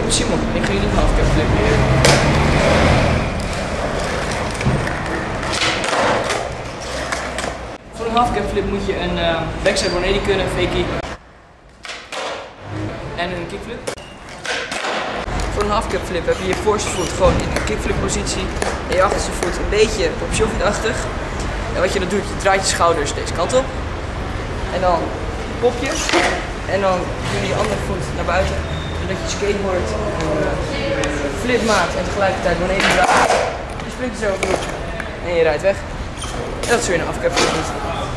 Ben Simon ik ga jullie een halfcap. Voor een halfcap flip moet je een uh, backside 180 kunnen, fakie. En een kickflip. Voor een halfcap flip heb je je voorste voet gewoon in een kickflip positie en je achterste voet een beetje op achtig En wat je dan doet, je draait je schouders deze kant op. En dan pop je. En dan doe je je andere voet naar buiten zodat je skateboard uh, flip maakt en tegelijkertijd wanneer je draait, je springt zo op en je rijdt weg. Dat zul je een doen.